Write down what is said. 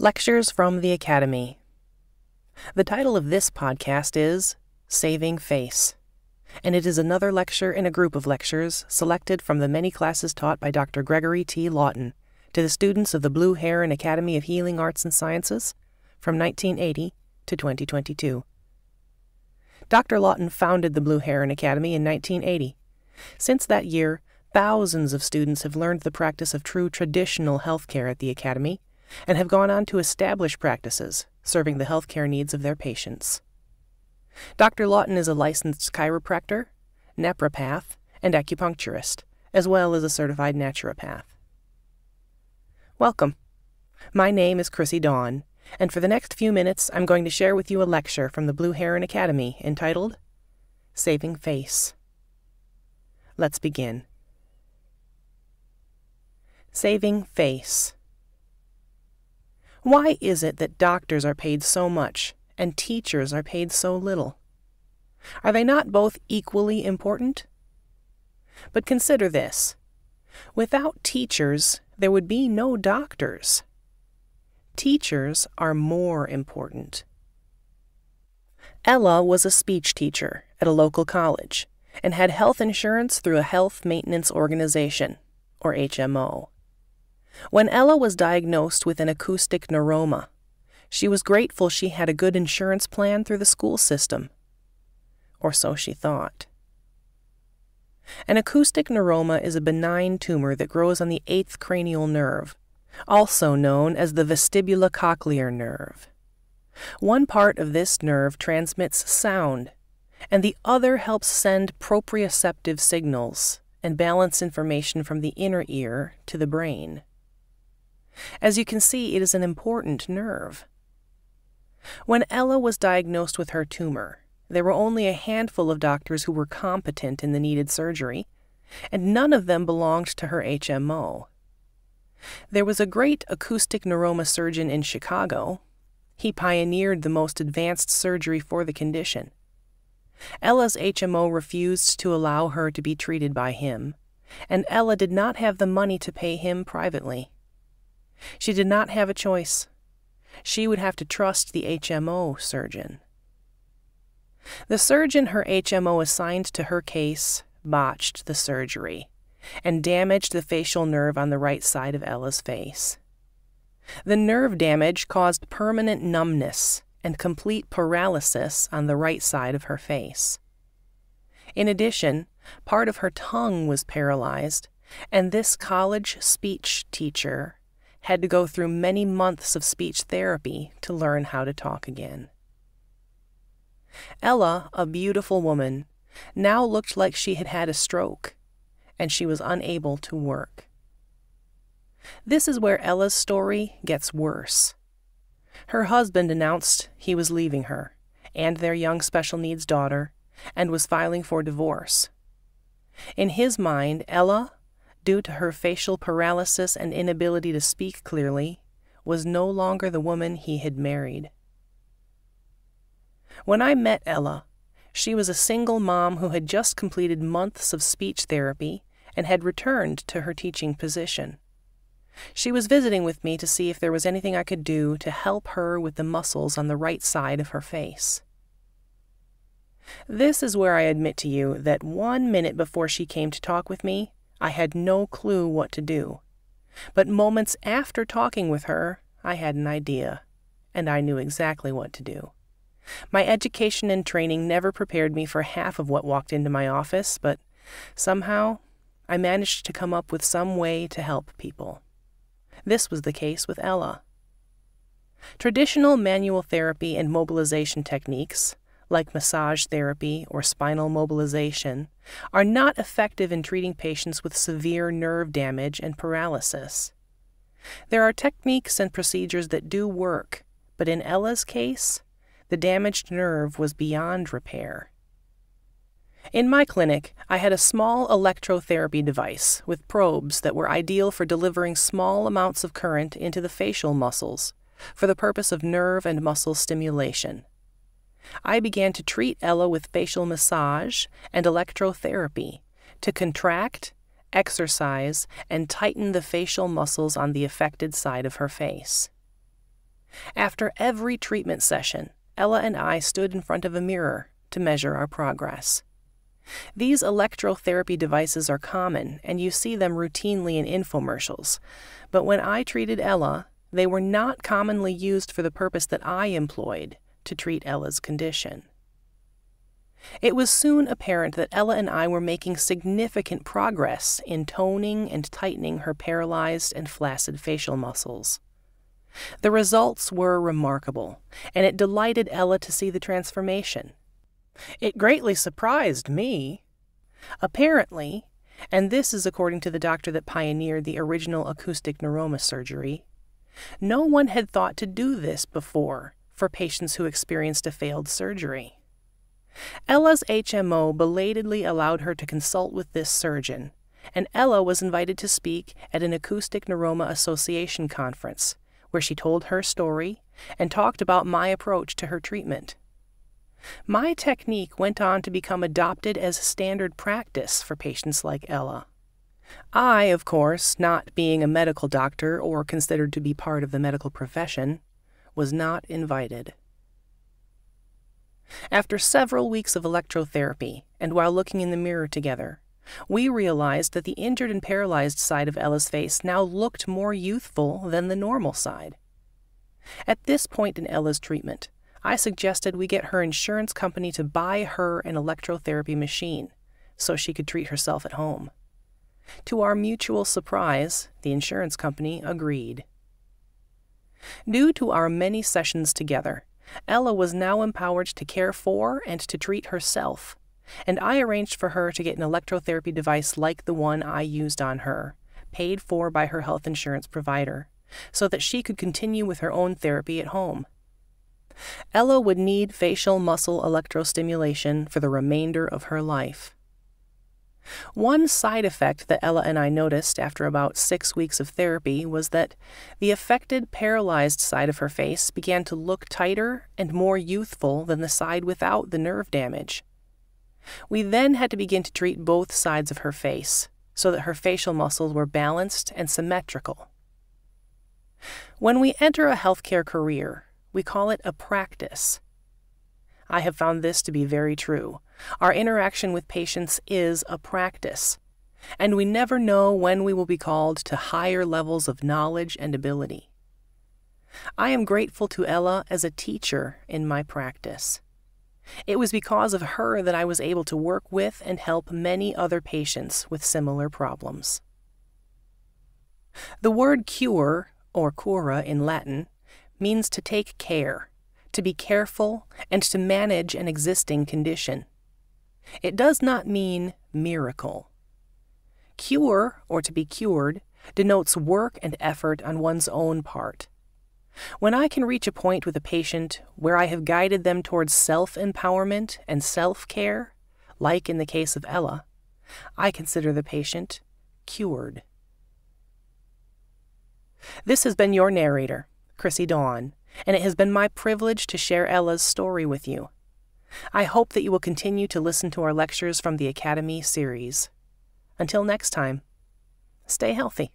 Lectures from the Academy. The title of this podcast is Saving Face, and it is another lecture in a group of lectures selected from the many classes taught by Dr. Gregory T. Lawton to the students of the Blue Heron Academy of Healing Arts and Sciences from 1980 to 2022. Dr. Lawton founded the Blue Heron Academy in 1980. Since that year, thousands of students have learned the practice of true traditional healthcare at the Academy and have gone on to establish practices serving the healthcare needs of their patients. Dr. Lawton is a licensed chiropractor, napropath, and acupuncturist, as well as a certified naturopath. Welcome. My name is Chrissy Dawn, and for the next few minutes I'm going to share with you a lecture from the Blue Heron Academy entitled Saving Face. Let's begin. Saving Face. Why is it that doctors are paid so much and teachers are paid so little? Are they not both equally important? But consider this without teachers, there would be no doctors. Teachers are more important. Ella was a speech teacher at a local college and had health insurance through a health maintenance organization, or HMO. When Ella was diagnosed with an acoustic neuroma, she was grateful she had a good insurance plan through the school system. Or so she thought. An acoustic neuroma is a benign tumor that grows on the eighth cranial nerve, also known as the vestibulocochlear nerve. One part of this nerve transmits sound, and the other helps send proprioceptive signals and balance information from the inner ear to the brain. As you can see, it is an important nerve. When Ella was diagnosed with her tumor, there were only a handful of doctors who were competent in the needed surgery, and none of them belonged to her HMO. There was a great acoustic neuroma surgeon in Chicago. He pioneered the most advanced surgery for the condition. Ella's HMO refused to allow her to be treated by him, and Ella did not have the money to pay him privately. She did not have a choice. She would have to trust the HMO surgeon. The surgeon her HMO assigned to her case botched the surgery and damaged the facial nerve on the right side of Ella's face. The nerve damage caused permanent numbness and complete paralysis on the right side of her face. In addition, part of her tongue was paralyzed, and this college speech teacher had to go through many months of speech therapy to learn how to talk again. Ella, a beautiful woman, now looked like she had had a stroke, and she was unable to work. This is where Ella's story gets worse. Her husband announced he was leaving her and their young special needs daughter and was filing for divorce. In his mind, Ella due to her facial paralysis and inability to speak clearly, was no longer the woman he had married. When I met Ella, she was a single mom who had just completed months of speech therapy and had returned to her teaching position. She was visiting with me to see if there was anything I could do to help her with the muscles on the right side of her face. This is where I admit to you that one minute before she came to talk with me, I had no clue what to do. But moments after talking with her, I had an idea, and I knew exactly what to do. My education and training never prepared me for half of what walked into my office, but somehow I managed to come up with some way to help people. This was the case with Ella. Traditional manual therapy and mobilization techniques, like massage therapy or spinal mobilization, are not effective in treating patients with severe nerve damage and paralysis. There are techniques and procedures that do work, but in Ella's case, the damaged nerve was beyond repair. In my clinic, I had a small electrotherapy device with probes that were ideal for delivering small amounts of current into the facial muscles for the purpose of nerve and muscle stimulation. I began to treat Ella with facial massage and electrotherapy to contract, exercise, and tighten the facial muscles on the affected side of her face. After every treatment session, Ella and I stood in front of a mirror to measure our progress. These electrotherapy devices are common, and you see them routinely in infomercials. But when I treated Ella, they were not commonly used for the purpose that I employed to treat Ella's condition. It was soon apparent that Ella and I were making significant progress in toning and tightening her paralyzed and flaccid facial muscles. The results were remarkable, and it delighted Ella to see the transformation. It greatly surprised me. Apparently, and this is according to the doctor that pioneered the original acoustic neuroma surgery, no one had thought to do this before for patients who experienced a failed surgery. Ella's HMO belatedly allowed her to consult with this surgeon, and Ella was invited to speak at an Acoustic Neuroma Association conference, where she told her story and talked about my approach to her treatment. My technique went on to become adopted as standard practice for patients like Ella. I, of course, not being a medical doctor or considered to be part of the medical profession, was not invited. After several weeks of electrotherapy, and while looking in the mirror together, we realized that the injured and paralyzed side of Ella's face now looked more youthful than the normal side. At this point in Ella's treatment, I suggested we get her insurance company to buy her an electrotherapy machine so she could treat herself at home. To our mutual surprise, the insurance company agreed. Due to our many sessions together, Ella was now empowered to care for and to treat herself, and I arranged for her to get an electrotherapy device like the one I used on her, paid for by her health insurance provider, so that she could continue with her own therapy at home. Ella would need facial muscle electrostimulation for the remainder of her life. One side effect that Ella and I noticed after about six weeks of therapy was that the affected, paralyzed side of her face began to look tighter and more youthful than the side without the nerve damage. We then had to begin to treat both sides of her face so that her facial muscles were balanced and symmetrical. When we enter a healthcare career, we call it a practice. I have found this to be very true. Our interaction with patients is a practice, and we never know when we will be called to higher levels of knowledge and ability. I am grateful to Ella as a teacher in my practice. It was because of her that I was able to work with and help many other patients with similar problems. The word cure, or cura in Latin, means to take care, to be careful, and to manage an existing condition. It does not mean miracle. Cure, or to be cured, denotes work and effort on one's own part. When I can reach a point with a patient where I have guided them towards self empowerment and self care, like in the case of Ella, I consider the patient cured. This has been your narrator, Chrissy Dawn, and it has been my privilege to share Ella's story with you. I hope that you will continue to listen to our lectures from the Academy series. Until next time, stay healthy.